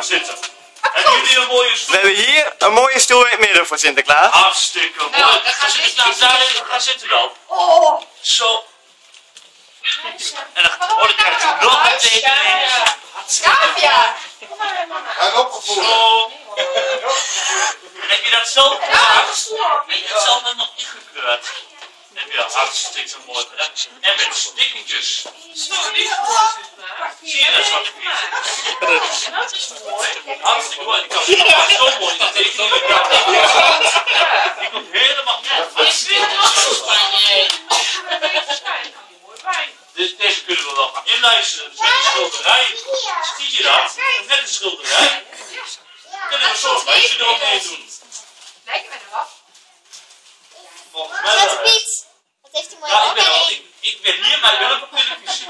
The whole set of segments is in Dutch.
Gaan zitten. Hebben jullie een mooie We stoel? hebben hier een mooie stoel in het midden voor Sinterklaas. Hartstikke mooi. Nou, dan Ga gaan we Sinterklaas daarin gaan zitten dan. Oh, Zo. En dan, oh, dan krijgt hij nog een tekening. Ja. En opgevoerd. Zo. Heb je dat zo gemaakt? Heb je dat zelf nog ingekleurd? Heb je dat hartstikke mooi gedaan. En met stickertjes. Zie je dat zwarte piet? Dat is mooi. Hartstikke mooi. Die kan zo mooi tekening. Die komt helemaal... Ja, Ik wil een afstandsbandje. Dus deze kunnen we wel gaan inlijsten. Dus net een schilderij. Zie je dat? Net een schilderij. Kunnen we zo'n meisje eromheen doen. Lijken we erop? Volgens mij Zwarte wel. hè. Piet. Wat heeft hij mooi Ja, ik ben, al, ogen. ik, ik ben hier, maar ik ben ook op televisie.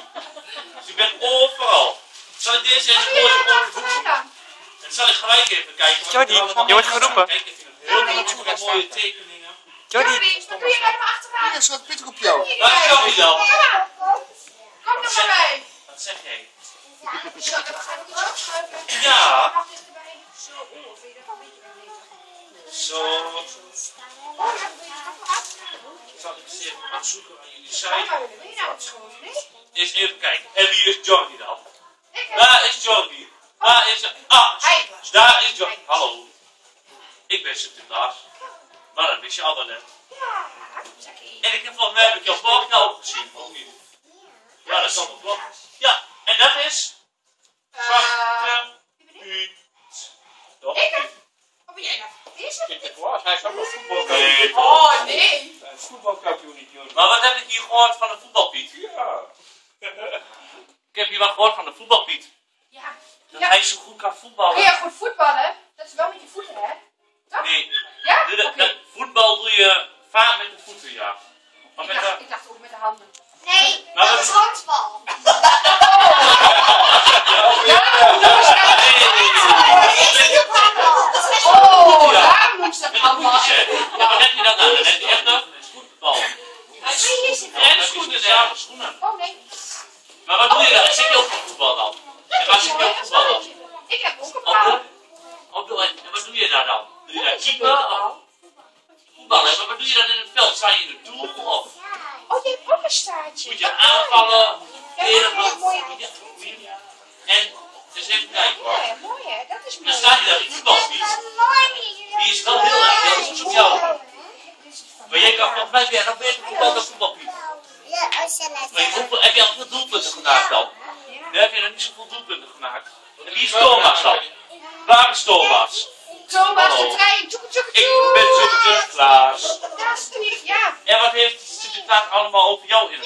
Dus ik ben overal. Zal ik deze even mooi op de hoek doen? dan? En ik even kijken. wat Jordi, je wordt is. geroepen. Ik mooie, tekeningen. Jordi, dan doe je maar naar achteraan. Hier staat Pieter op jou. Waar is Jordi dan? Kom er maar bij. Wat zeg jij? Ik. Ja. Zo, oh, dat. Oh. Zal ik eens even opzoeken waar jullie wil je nou niet? Eens even kijken. En wie is Jordi dan? Ik heb... Waar is Jordi? Waar is hij? Ah, Hij. daar is Jordi. Hallo. Ik ben Sinterklaas. Dat. Ja. En ik heb volgens mij heb ik jouw pagina ook gezien, of niet? Ja, dat kan wel kloppen. Ja, en dat is Eh, Zwarte Piet. Toch? Ik heb... Wat ben jij nou? Deze? Hij is ook wel voetbal. Nee, toch? Oh, nee. Een voetbalkampioen niet, joh. Maar wat heb ik hier gehoord van de voetbalpiet? Ja. Ik heb hier wat gehoord van de voetbalpiet. Ja. Dat Ja. hij zo goed kan Kun voetballen. je goed voetballen? Dat is wel met je voeten, hè? Toch? Nee, Ja? doe dat- Oké. dat- voetbal doe je vaak met de voeten, ja. Maar Ik met dacht, de... ik dacht ook met de handen. Nee, Nou, dat dat- is handbal. Nee, Dat is niet handbal. Dat is echt Oh, Ja. daar moest dat met de allemaal. voetjes, hè. Ja, maar heb je dat aan? Dan heb je echt een voetbal. Hier zit het. En schoenen, ja, schoenen. Oh, nee. Maar wat doe je dan? Zit je ook op voetbal dan? En waar zit je op voetbal dan? Ik heb ook een Op paal. de, op de, en wat doe je daar dan? Doe je daar keeper? Of voetballen? Maar wat doe je dan in het veld? Sta je in het doel? Of Oh, je hebt ook een staartje. Moet je aanvallen? Mooi, mooi. Moet je- En, dus even kijken mooi hè. Dat is Dan mooi. staat je daar in voetbalfiets. Die is wel heel erg, heel op jou. Maar jij kan volgens mij ben je nog beter voetbal dan voetbalfiets. Ja, als je Maar je hoeveel- heb je al veel doelpunten gemaakt dan? Nee, heb je nog niet zoveel doelpunten gemaakt. En wie is Thomas dan? Waar is Thomas? Thomas Hallo. de trein. Tjoeke, tjoeke, Ik ben Sinterklaas. Ja, Steve, ja. En wat heeft Sinterklaas allemaal over jou in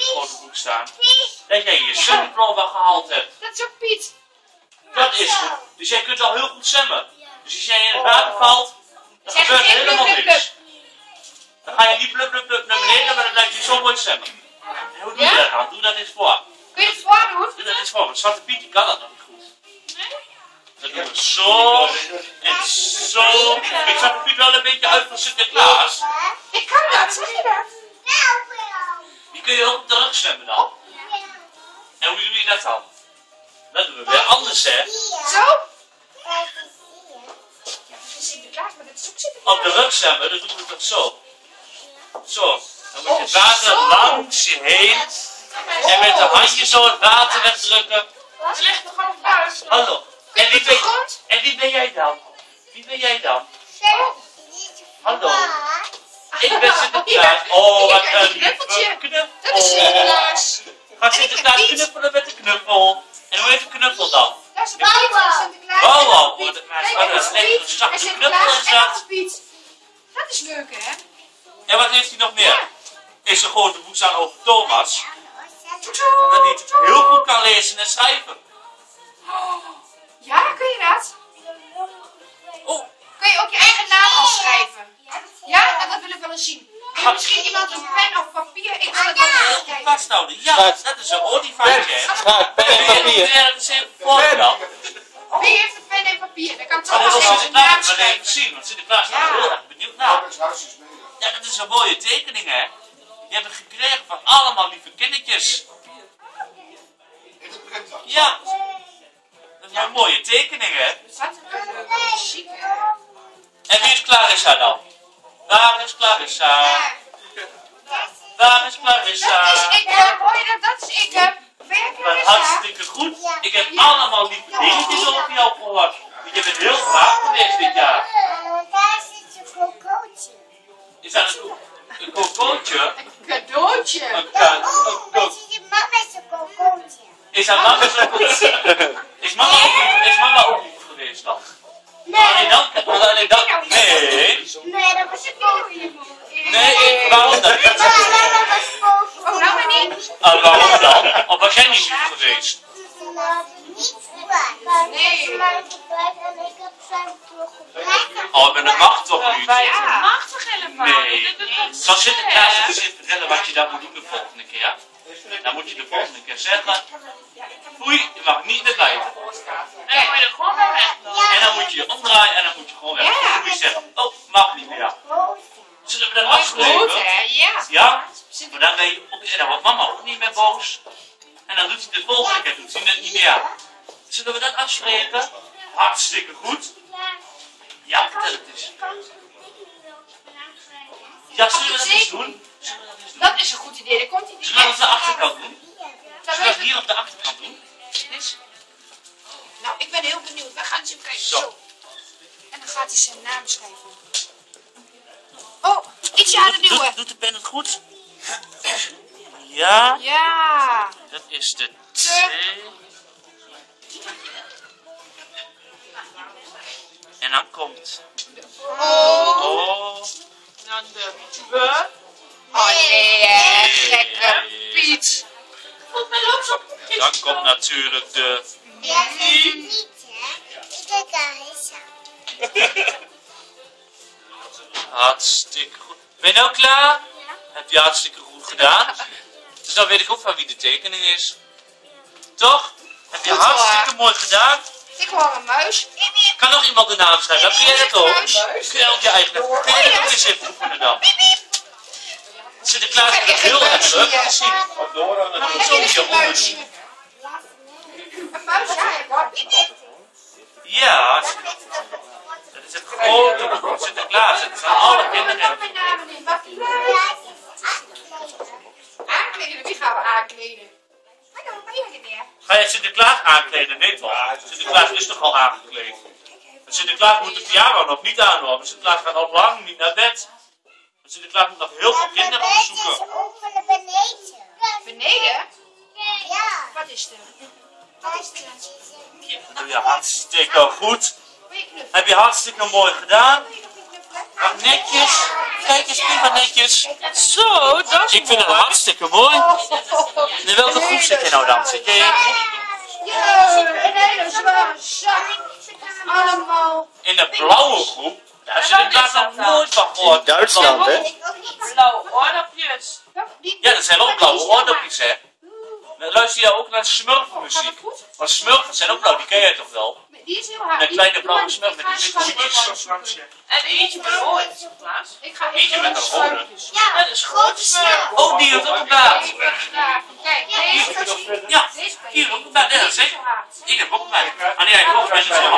Dat jij je zwemdiploma gehaald hebt. Dat is ook Piet. Dat is goed. Dus jij kunt al heel goed zwemmen. Dus als jij in het water valt, dan Zeg gebeurt er helemaal blub, blub, niks. Dan ga je niet blub blub blub naar beneden, maar dan blijf je zo mooi zwemmen. En hoe doe je Ja? dat dan? Doe dat eens voor. Kun je het voordoen? Doe dat eens voor, want Zwarte Piet die kan dat nog niet goed. Dan doen we zo en zo. Ik zag Piet wel een beetje uit van Sinterklaas. Ik kan dat, zeg je dat? Kun je ook terug zwemmen dan. En hoe doe je dat dan? Dat doen we weer anders hè. Zo? Ja, dat is Sinterklaas, maar dat is ook Sinterklaas. Op de rug zwemmen, dan doen we dat zo. Zo. Dan moet je het water langs je heen. En met de handjes zo het water wegdrukken. Dat ligt nog gewoon thuis. Hallo. En wie, ben, en wie ben jij dan? Wie ben jij dan? Hallo. Ik ben Sinterklaas. Oh, wat een lieve knuffel. Dat is Sinterklaas. Gaat Sinterklaas knuffelen met de knuffel. En hoe heet de knuffel dan? Dat is oh, is is echt een Piet. zachte En knuffel is dat. dat is Piet. Dat is leuk, hè? En wat heeft hij nog meer? Is een grote boek staan over Thomas. Dat hij heel goed kan lezen en schrijven. Ja, kun je dat? Oh, Kun je ook je eigen naam afschrijven? Ja, en dat wil ik wel eens zien. Wil misschien iemand een pen of papier? Ik wil het wel kijken. vasthouden. Ja, dat is een olifantje. hè. Schaak, pen en Wil papier. nog ergens even voor dan? Wie heeft een pen en papier? Dan kan Thomas is even zijn naam Sinterklaas maar even zien. Want Sinterklaas is Ja. heel erg benieuwd naar. Is. Ja, dat is een mooie tekening hè. Je hebt het gekregen van allemaal lieve kindertjes. In. Ja. Dat Ja, mooie tekeningen. Hè? En wie is Clarissa dan? Waar is Clarissa? Waar is Clarissa? Dat is ik, hè? Hoor je dat? Dat is ik, Wat Clarissa? hartstikke goed. Ik heb allemaal lieve dingetjes over jou gehoord. Je bent heel braaf geweest dit jaar. Daar zit je cocootje. Is dat een, een kokootje? Een cadeautje. Een een Oh, dat is je mama's cocootje. Is haar mama mama ook lief, is mama ook lief geweest dan? Alleen dan, alleen dan, nee. Nee, dat was een cocootje. Nee, waarom dan niet? Oh, nou maar niet. Oh, waarom dan? Of was jij niet lief geweest? Niet. Nee. Maar ik heb en ik heb zijn teruggebracht. Oh, maar dat mag toch niet? Ja. Machtig helemaal. Nee. Dat doet Zal Sinterklaas vertellen wat je dan moet doen? Dan moet je de volgende keer zeggen, foei, je mag niet meer buiten. En dan moet je er gewoon weg. En dan moet je je omdraaien en dan moet je gewoon weg. Je zeggen, oh, mag niet meer. Zullen we dat afspreken? Ja. Ja? Maar dan ben je en dan wordt mama ook niet meer boos. En dan doet hij de volgende keer, doet hij het niet meer. Zullen we dat afspreken? Hartstikke goed. Ja, het eens. Ja, zullen we dat eens doen? Dat is een goed idee. Dan komt hij Zullen we op de achterkant doen? Zullen we hier op de achterkant doen? Nou, ik ben heel benieuwd. We gaan eens even kijken. Zo. Zo. En dan gaat hij zijn naam schrijven. Oh, ietsje harder Doet, duwen. doet, doet de pen het goed? Ja, Ja. dat is de T. En dan komt Oh. O. Dan de. Oh nee. Gekke Piet. Mij loopt. Dan komt natuurlijk de Ja, niet, hè. Ik heb daar eens hartstikke goed. Ben je nou klaar? Heb je hartstikke goed gedaan. Dus dan weet ik ook van wie de tekening is. Toch? Heb je hoor. hartstikke mooi gedaan. Ik hoor een muis. Kan nog iemand de naam schrijven? Kun jij dat ook. Kun jij ook je eigen? Kun jij dat ook eens even oefenen dan? Sinterklaas heeft het heel erg leuk gezien. Wat aan Heb het je dus een muisje? Ja. Ja, dat is het grote boek van Sinterklaas. Het aan alle kinderen. Mijn naam in. Wat leuk. Aankleden. Wie gaan we aankleden? Er. Ga je Sinterklaas aankleden? Nee toch? Sinterklaas is toch al aangekleed? Sinterklaas moet de verjaardag nog niet aanhouden. Sinterklaas gaat al lang niet naar bed. Sinterklaas moet nog heel veel kinderen van de beneden. Beneden? Ja. Wat is er? Wat is er? Doe je hartstikke goed. Heb je hartstikke mooi gedaan. Wat netjes. Kijk eens, prima netjes. Zo, dat is Ik vind het hartstikke mooi. In welke groep zit je nou dan? Zit je Ja, een hele zware zak. Allemaal. in de blauwe groep? Daar zit ik daar nog nooit van gehoord. Duitsland, hè? blauwe oordopjes. Ja, dat zijn ook blauwe oordopjes, hè? Dan luister je ook naar smurfenmuziek. Want smurfen zijn ook blauw, die ken jij toch wel? Die is heel hard. Een Die- kleine blauwe smurf met die witte. En eentje met rood, Sinterklaas. Ik ga Eentje even met de een rode. Ja, Dat is grote smurf. Oh, die heeft ook een daar. Kijk, deze. Ja, hier je. ook een baard. Ja, dat is ik. Ik heb ook een baard. Ah nee, ik hoef mij niet zo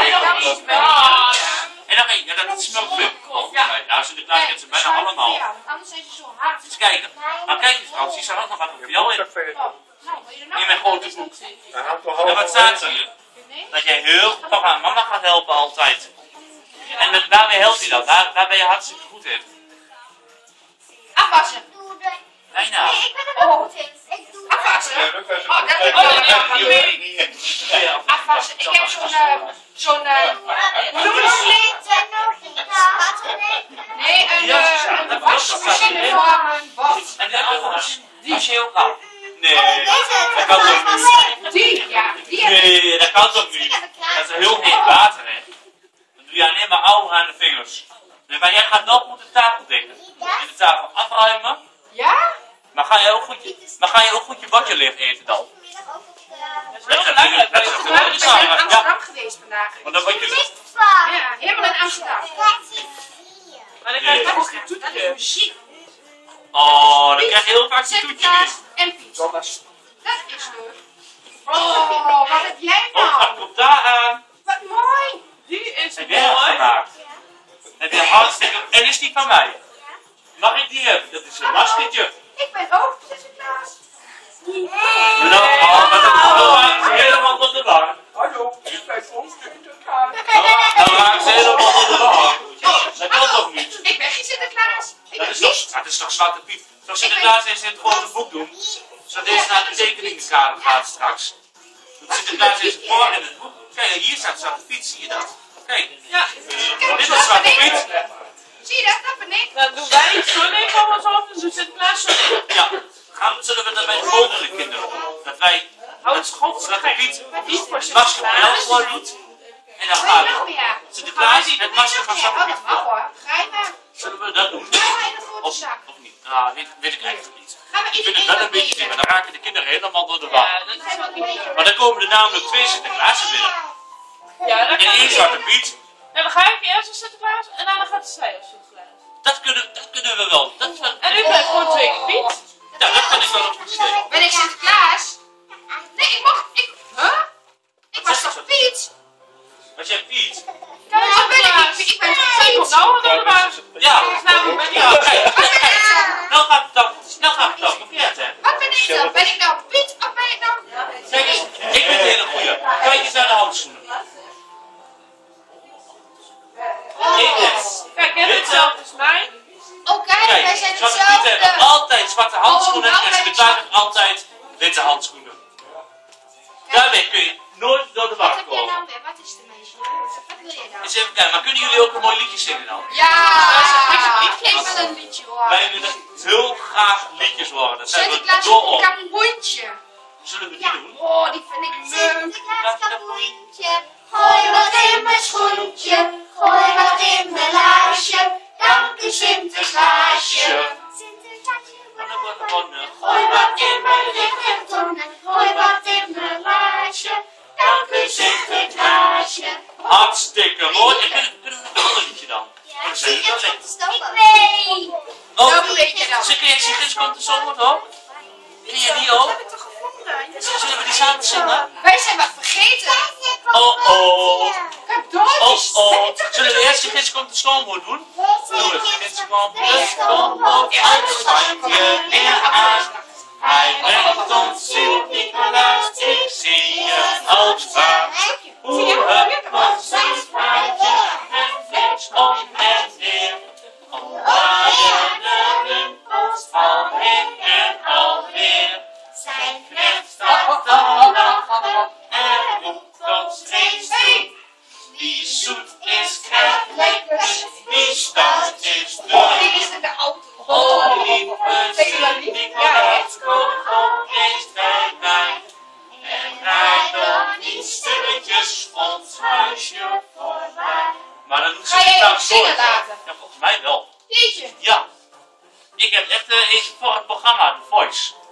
En dan eentje met een En dan één, ja, dat is smurfen. Nou, Sinterklaas kent ze bijna allemaal. Ja, anders zijn ze zo hard. Eens kijken. Maar kijk eens, Frans, hier staat ook nog wat voor jou in. Oh, nou? In mijn grote boek. En wat staat hier? Nee? Dat jij heel papa en mama gaat helpen altijd. En met- daarmee helpt hij dat. Daar, daar ben je hartstikke goed in. Afwassen. Bijna. Ik ben er ook goed in. Oh, dat is Oh, dat kan niet. Ik heb zo'n, eh, zo'n, eh, nee, een, eh, een wasmachine voor mijn bad. En de afwas. Die is heel koud. Nee, dat kan toch niet. Die, ja, die heb. Nee, dat kan toch niet. Dat is heel heet water, hè. Dan doe je alleen maar ouwe aan de vingers. Nee, maar jij gaat nog de tafel dekken. En de tafel afruimen. Ja? Ga je ook goed je, maar ga je, ook goed je bordje leeg eten dan? Dat is Heel natuurlijk, dat is We zijn in Amsterdam geweest vandaag. want dan word je... Ja, helemaal in Amsterdam. Maar dan krijg je ook toetje. muziek. Oh, dan krijg je heel vaak een toetje en Piet. Dat is leuk. Oh, wat heb jij Oh, nou? komt daar aan? Wat mooi. Die is mooi. Heb je hartstikke... En is die van mij? Mag ik die hebben? Dat is een maskertje. Ik ben ook Sinterklaas. Maar dan, oh, raakt ze helemaal door de war. Hallo, ik ben ons Sinterklaas. Dan, dan raakt ze helemaal door de war. Dat kan toch niet? Ik ben geen Sinterklaas. Ik Dat ben is toch, dat is toch Zwarte Piet? Zo Sinterklaas eens in het volgende boek doen. Zodat deze naar de tekeningenkamer gaat straks. Sinterklaas eens voor in het boek. Kijk, hier staat Zwarte Piet, zie je dat? Kijk, Ja, dit is Zwarte Piet. Zie je dat? Dat ben ik. dan doen wij zo neem van ons op en zo zit Klaas zo neer. Ja, gaan, zullen we dat bij de volgende kinderen doen? Dat wij Houd het het gewoon Zwarte Piet Niet voor het masker Sinterklaas. Doet. En dan nog meer? Sinterklaas het masker van Ja, Zwarte oh, Piet dat mag voor. hoor. Ga je maar. Zullen we dat doen? De Of, of niet? Nou, weet, weet ik eigenlijk niet. Gaan we Ik vind het wel een beetje maar dan raken de kinderen helemaal door de war. Dat. Maar dan komen er namelijk twee Sinterklaasen binnen. Ja, dat En één. Zwarte Piet. En dan ga ik eerst als Sinterklaas en daarna gaat zij als Sinterklaas. Dat kunnen, dat kunnen we wel. Dat, dat, En u blijft gewoon twee keer Piet. ja, dat kan ik wel op idee. Ben ik Sinterklaas? Nee, ik mag. Ik. Huh? Ik was toch Piet? Als jij Piet... Kijk, Oh, ben ik Sinterklaas. niet. Ik ben Piet. nou de war. Ja, Nou, ik ben ja, ben ik dan? Nou gaat het dan, snel gaat het dan. Verkeerd, hè? Wat ben ik dan? Ben ik nou Piet of ben ik nou... Kijk eens, ik ben een hele goeie. Kijk eens naar de handschoenen. Kijk eens. Kijk, jij bent hetzelfde als mij. Oké, wij Kijk, zijn Zwarte Piet hebben hetzelfde. altijd zwarte handschoenen Oh, nou en Sinterklaas heeft altijd witte handschoenen. Daarmee kun je nooit door de Wat war heb jij komen. nou weer? Wat is de meisje? Wat wil je dan? Eens even kijken, maar kunnen jullie ook een mooi liedje zingen dan? Ja, ik ik wil een liedje horen. Wij willen heel graag liedjes horen. Dat zijn we een op. kapoentje. Zullen we die doen? Oh, die vind ik leuk. Sinterklaas kapoentje, gooi wat in mijn schoentje, gooi wat in mijn laarsje. Dank u Sinterklaasje. Sinterklaasje, gooi wat in mijn richtertonnen, gooi wat in mijn laarsje. Dank u Sinterklaasje. Hartstikke mooi. En kunnen, we nog een liedje dan? Lekker. Ik weet. Oh, Welk weet je dan? Ze kun je Sinterklaas komt de zomer toch? Ken je die ook? Zullen we die samen zingen? Wij zijn wat vergeten. Oh oh. Cadeautjes. Oh Heb oh. Zullen we eerst de gids komt de schoonmoeder doen? Doe het. Gids komt de schoonmoeder uit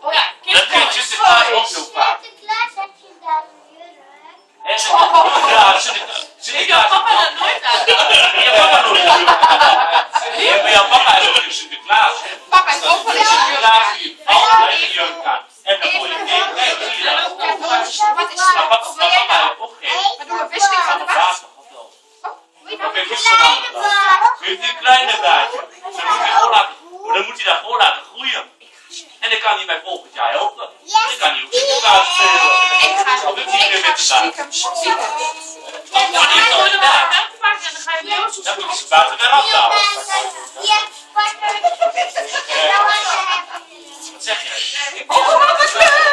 Oh ja, Dat kun je Sinterklaas ook doen vaak. Sinterklaas heb je dan jurk. En Sinterklaas- Ja, Sinterklaas. Ik heb papa dat nooit aan. Je papa nog niet. Ja, maar jouw papa is ook een Sinterklaas. Papa is ook wel een Sinterklaas jurk die altijd een jurk aan. En dan gooi je zie je dat? Wat is dat? wat Wat wat doen we wisseling van de? Oh, je Oké, nou? dit is een ander dan. Heeft hij een kleine baardje? Dan moet hij gewoon laten, dan moet hij dat gewoon laten groeien. En dan kan hij mij volgend jaar helpen. Dan kan hij ook Sinterklaas spelen. Ik ga, Dan doet hij weer ik ga met de baard. stiekem stiekem. Oh, maar die is al Dan daar. ga je pakken en dan ga je bij ons op Dan moet hij zijn water weer afhalen. Ja, Wat zeg je? Oh, wat leuk!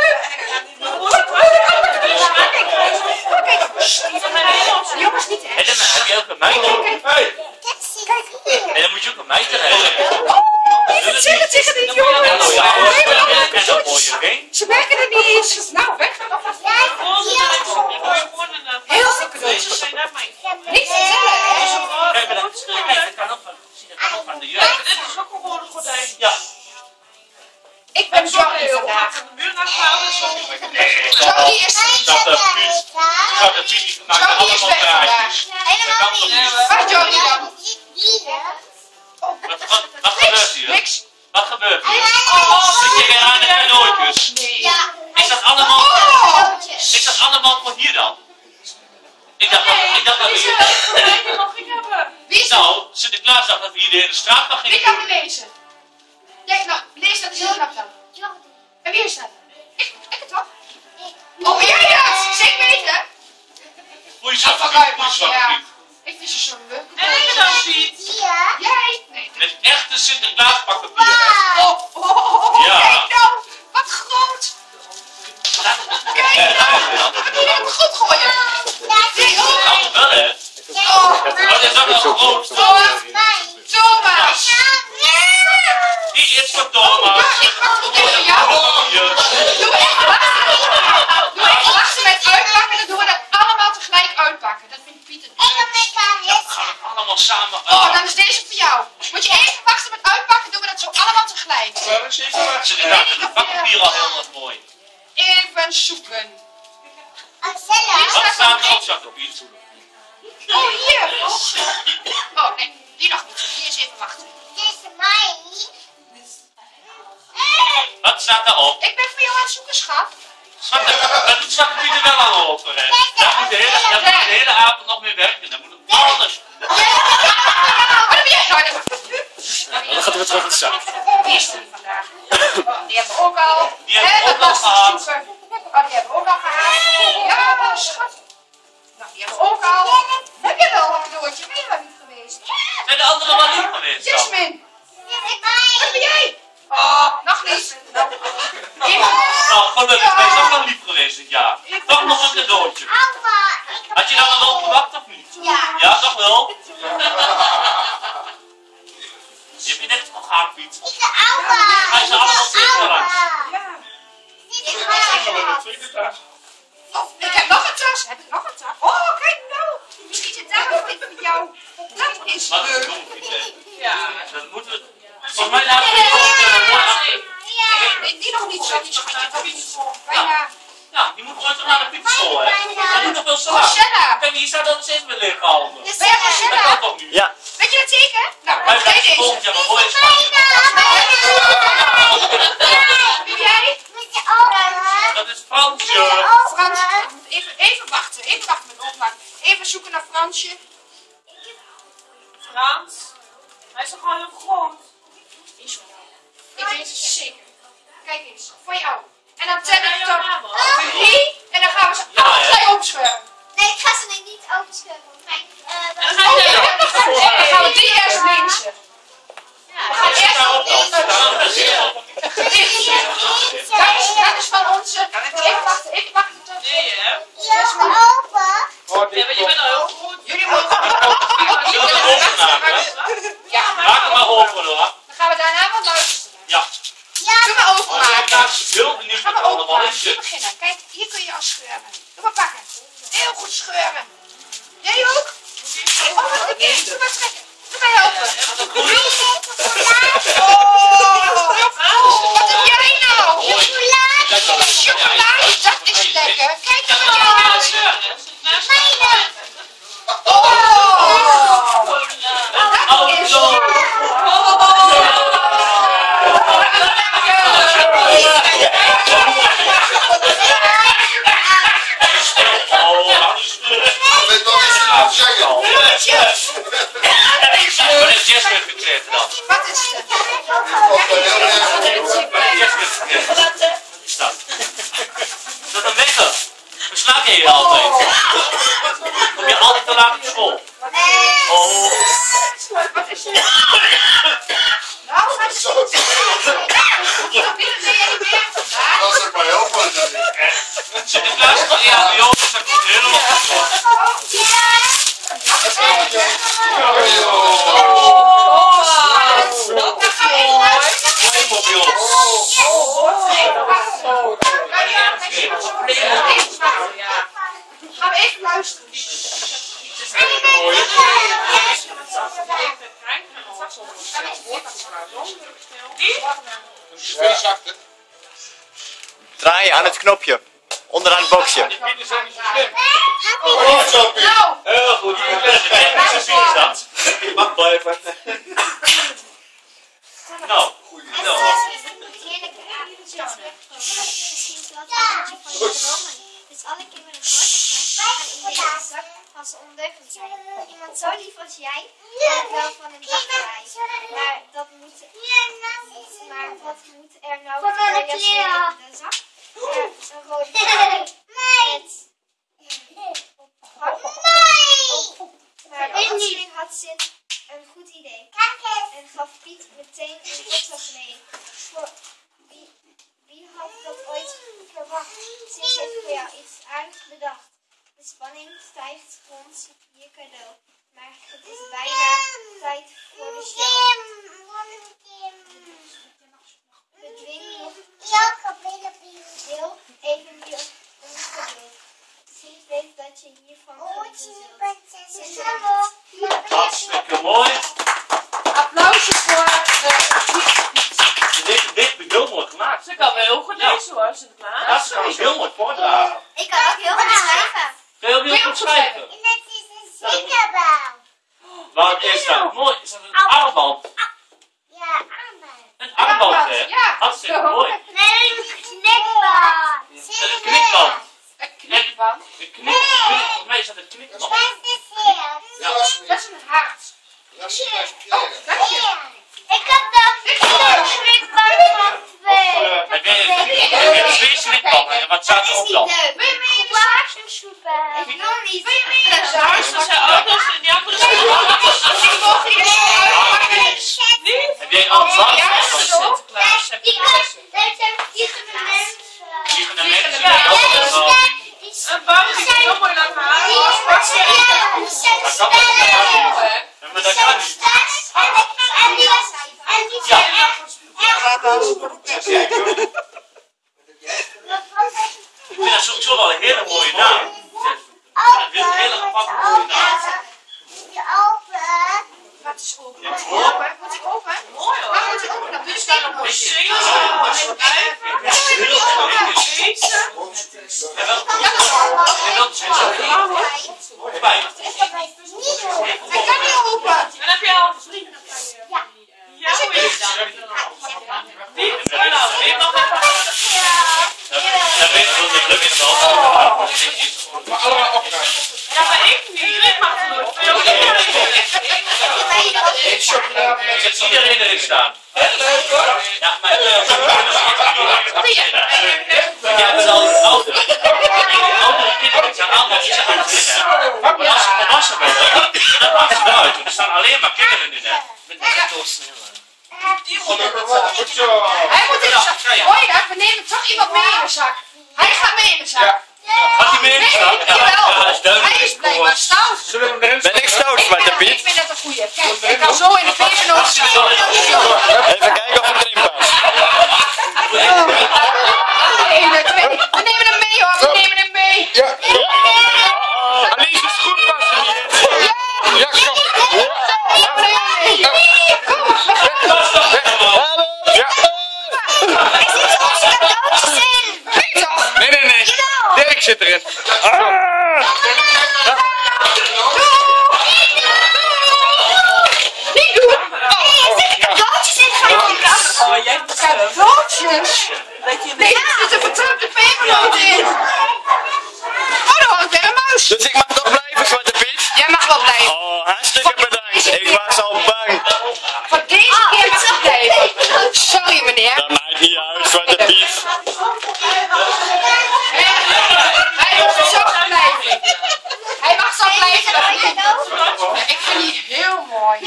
Jongens, niet En echt. dan heb je ook een mijter. Hey, En dan moet je ook een mijter hebben. Oh, niet het zeggen tegen die En jongens. dan ja, Nee, maar dan- en dan mooi je ring. Ze merken er niet eens. Nou, weg. Heel veel cadeautjes. Niet vertellen. Kijk, maar dat, kijk, dat kan ook van, zie, dat kan ook van de jurk. Dit is ook gewoon een gordijn. Ja. Ik ben Sorry, vandaag. Van de muur afgehouden. Sorry. Johnny is... Dat de Piet, dat de is allemaal kan toch niet? Waar is Johnny dan? Wat, wat, wat gebeurt hier? Niks. Wat gebeurt hier? Oh, Zit je weer aan de? Nee. Ja. Is dat allemaal... Oh, Is dat allemaal van hier dan? Ik dacht, dat- ik dacht dat we Wie hier... mag ik hebben? Wie is Nou, Sinterklaas dacht dat we hier de hele straat mag Wie gingen kan doen. het lezen? Kijk nou, lees dat eens heel knap dan. En wie is dat? Ik, ik het toch? Oh, ben jij dat? Zeker weten? Goeie zwarte Van Piet, Ruijman, goeie zwarte ja. Ik vind ze zo leuk. En ik dan Piet. Jij? Nee. Met echte Sinterklaas pakpapier. Oh, oh, oh, oh, Ja. kijk nou. Wat groot. Kijk nou. Heb ik goed gooien. Nee, oh. Nou, wel hè. Wat is dat groot? Thomas. Die is voor Ja, Thomas. ik pak het jou. Doe even wachten. Doe even wachten met uitpakken. Dan doen we dat allemaal tegelijk uitpakken. Dat vindt Pieter. Gaan we allemaal samen Oh, dan is deze voor jou. Moet je even wachten met uitpakken. Doen we dat zo allemaal tegelijk. Sinterklaas vindt het pakpapier al heel erg mooi. Even zoeken. Wat staat er op zwarte Piet? Oh, hier. Oh, nee. Die nog niet. Die is even wachten. Wat staat daarop? Ik ben voor jou aan het zoeken, schat. Zwarte, dat doet Piet er wel aan over, hè? Daar moet de hele, daar moet de hele avond nog mee werken. Daar moet alles. Dan Dan gaat weer terug in de zak. Wie is die vandaag? Oh, die hebben we ook al. Die hebben we ook al gehad. Oh, die hebben we ook al gehad. Ja, schat. Die hebben ook al. Heb je wel een cadeautje? Ben je wel niet geweest? Zijn de anderen wel lief geweest dan? Jasmine, wat ben jij? Oh, nog niet. Nou, even. Nou, gelukkig ben je toch wel lief geweest dit jaar. Toch nog een cadeautje. Had je dan al wel verwacht of niet? Ja, toch wel? Kijk eens. Voor jou. En dan tel ik tot drie. En dan gaan we ze Ja, alle hè? twee opscheuren. Nee, ik ga ze niet overscheuren. En dan ga Oh, je ja. daar Dan gaan we die eerst lezen. We gaan eerst. Dat is, dat is van onze. Even wachten, even wachten. tot- Nee, hè? Oh, Ja, maar je bent al heel goed. Jullie moeten. We? Ja, Maak maar open, hoor. dan gaan we daarna wat luisteren. Ik ben heel benieuwd Ga maar openmaken. beginnen. Kijk, hier kun je al scheuren. Doe maar pakken. Heel goed scheuren. Jij ook? Oh, wat ik eens. Doe maar trekken. Doe maar helpen. Oh, wat heb jij nou? Chocolade, dat is lekker. Kijk wat jij nou Oh, zeggen. Twee. Draaien aan het knopje. Onderaan het boxje. Oh, zo, Piet. Nou, Heel goed. Zo zie je dat. Mag blijven. Nou, nou. Dus alle kinderen nooit gaan in deze zak als ze ondeugend zijn. Iemand zo lief als jij houdt wel van een dagvrij. Maar dat moet maar wat moet er nou voor je in de zak? Ja, een rode trui met maar plotseling had Sint een goed idee. En gaf Piet meteen een opdracht mee. Voor had dat ooit verwacht? Sint heeft voor jou iets aardigs bedacht. De spanning stijgt rond je cadeau. Maar het is bijna tijd voor de show. Ja, bent al ouder. Oudere kinderen zijn allemaal iets aan het winnen. Maar als ze volwassen worden, dan maakt het uit. Er staan alleen maar kinderen in. hè. Met. Hij moet in de zak. Hoor je dat? We nemen toch iemand mee in de zak. Hij gaat mee in de zak. Gaat hij mee in de Nee, stad? Ja, jawel. dat is. Hij is blijkbaar stout. Ben ik stout, Ik Zwarte ben, ik Piet? vind dat een goeie. Kijk, ik kan zo in de Zo, staan. Even kijken of het erin past. Eén, twee. We nemen hem mee hoor, we nemen hem mee. Ja. Alleen zijn schoen past er niet in. Ja, kom. We nemen hem mee. Kom maar. Hallo! Ja. Nee, nee, nee. Dirk zit erin. Niet doen. Oh, jij zelf. Cadeautjes. Dat je Nee, er zit een vertrapte pepernoot in. Oh, daar hangt weer een muis. Dus ik mag toch blijven, Zwarte Piet? Jij mag wel blijven. Oh, hartstikke bedankt. Ik was al bang. Voor deze keer mag je blijven. Sorry meneer. Dat maakt niet uit, Zwarte Piet. Hij mag zo blijven. Hij mag zo blijven. Ik. Ik vind die heel mooi.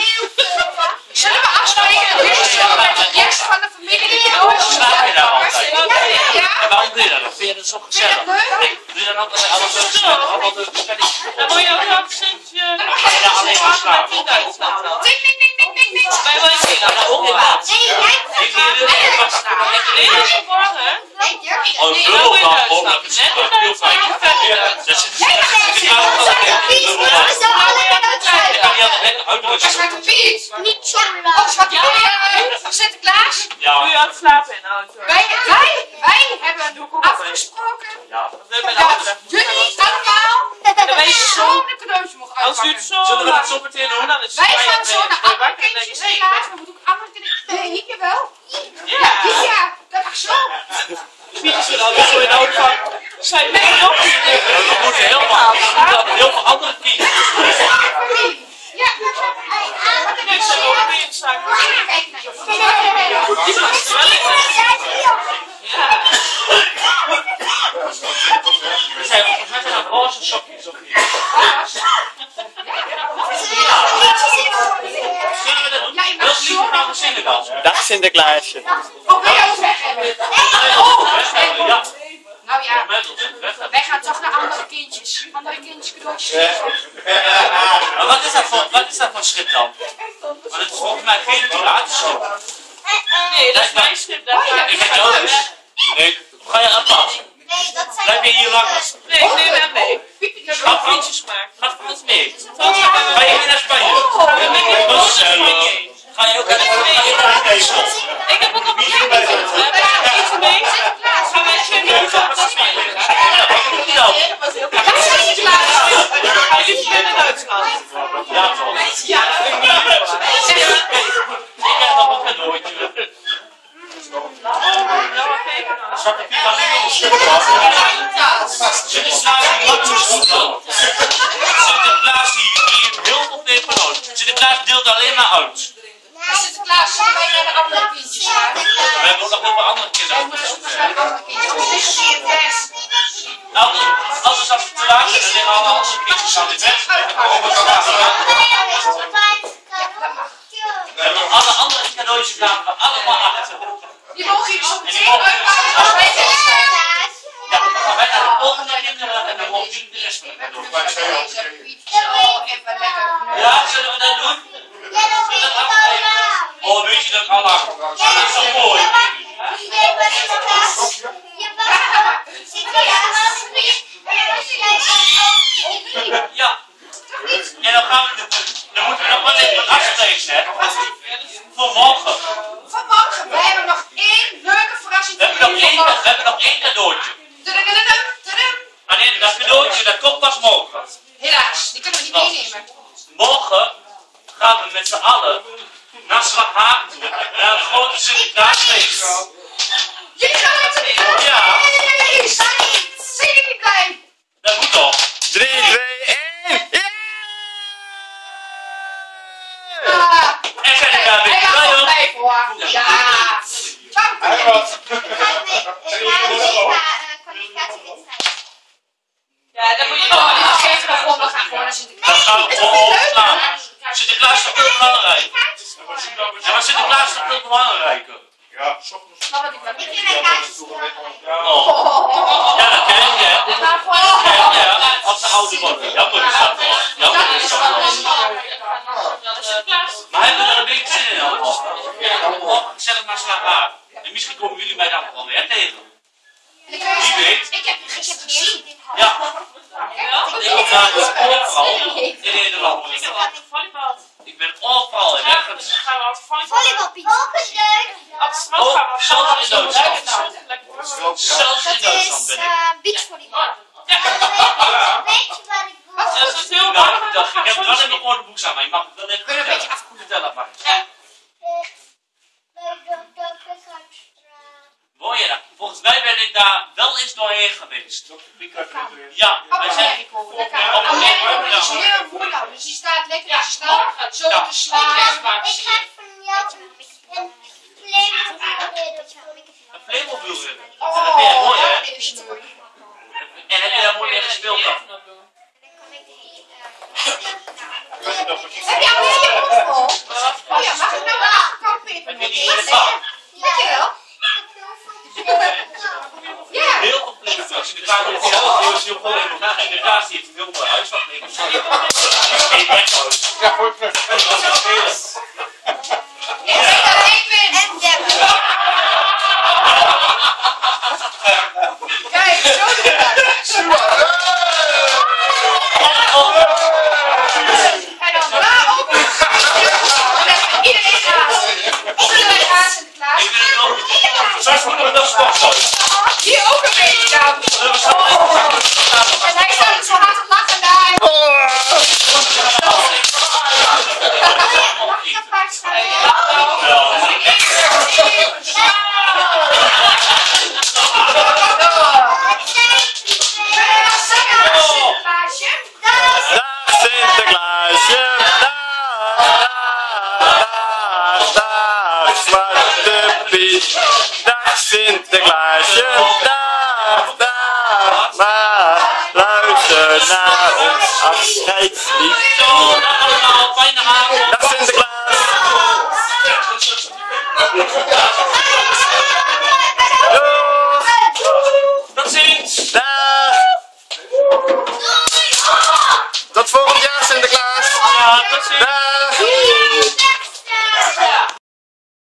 Zullen we afspreken dat jullie zo met de rest van de familie die je daar altijd? Ja? En waarom doe je dat? Vind je dat zo gezellig? Vind je dat leuk? Doe je dan ook altijd alle leuke? Allemaal leuke spelletjes? Dan moet je ook nog sinds je... ga je daar alleen maar slapen? Met 10.000 halen. Ding, ding, ding, ding, ding, ding. Bij wel eens Nou, ook in bad. Ik wil jullie wat Nee, dat is verborgen. Oh, een dan ook. Dat is heel fijn. Dat is Ik ga ook wel een bubbel dan. Ik kan niet altijd lekker uitdrukken. Zwarte Piet. Oh, Zwarte Piet. Van Sinterklaas. Doe je Ja, aan het slapen in de auto. Wij, wij, wij hebben afgesproken ja. Dat jullie allemaal Dan ben je zo... de cadeautje mogen Als u het uitpakken. zo... Zullen we dat zo meteen doen? Dan is Wij gaan zo naar andere dan kindjes Sinterklaas. We moeten ook andere kinderen... Nee, hier wel. Ja. Ja, dat mag zo. Piet is er altijd zo in de auto van... Zijn we nog We moeten heel veel, we moeten heel veel andere kindjes. Dag Sinterklaasje. Oh, wil je ook weg? Ja. Nou ja, wij gaan toch naar andere kindjes. Andere kindjes cadeautjes. Maar wat is dat voor, wat is dat voor schip dan? Want het is volgens mij geen piratenschip. Mogen uitpakken als wij weg zijn. Ja, dan gaan wij naar de volgende kinderen en dan mogen jullie de rest van de cadeautjes. Zo, even lekker. Ja, zullen we dat doen? Oh, weet je dat Allah? Dat is zo mooi. Ja. En dan gaan we, dan moeten we nog wel even wat afspreken, hè? Voor morgen. Vanmorgen, we hebben nog één leuke verrassing We hebben nog één, we vanmorgen. hebben nog één cadeautje. Alleen dat cadeautje, dat komt pas morgen. Helaas, die kunnen we niet meenemen. Morgen gaan we met z'n allen naar toe. Naar het grote Sinterklaasfeest. Jullie gaan met z'n allen. Ja. Hey, Zijn jullie blij? Dat moet toch? 3, 2, 1. Ja! Ah, En zijn er daar weer wel hoor. Sinterklaas. gaan we gewoon opslaan. Sinterklaas is toch veel belangrijker. Ja, maar Sinterklaas is toch veel belangrijker. Snap wat ik wel. Oh. Ja, dat ken je, hè? Gewoon. Ja, ja, als ze ouder worden. Jammer is dat wel. Jammer is dat wel. Maar hebben we er een beetje zin in allemaal? Morgen gezellig naar Slaghaven. En misschien komen jullie mij dan gewoon weer tegen. Wie Wie weet. Ik heb je gezien. Ja, ik dus overal in Nederland. Ik. Ik ben overal in altijd volleybal. Ook een leuk. Op het strand gaan we Oh, zelfs in Duitsland. Zelfs in Dat Duitsland is ben ik. eh, beachvolleybal. Ja. Weet je wat ik? Dat is heel Nou, warm. ik ik heb wel in mijn woordenboek staan, maar je mag het wel even Kun je een beetje vertellen. afkoelen? Vertel het maar. Eh, Bij de Dokkersstraat. Mooi hè? Volgens mij ben ik daar wel eens doorheen geweest. Ja, wij zijn... Op Americo is heel moeilijk. Dus die staat lekker in zijn stal. Zo te slaan. Ik ga van jou een Playmobil Een Playmobil hebben. Dat vind jij Oh, mooi hè? En heb je daar mooi mee gespeeld dan? Heb je al je mond vol? Oh ja, mag ik nou wel afgekant Heb je die in de bak? Weet je wel? Ja. Heel veel Playmobil. Als je de vader heeft zelf heel veel gewoon in elkaar. En de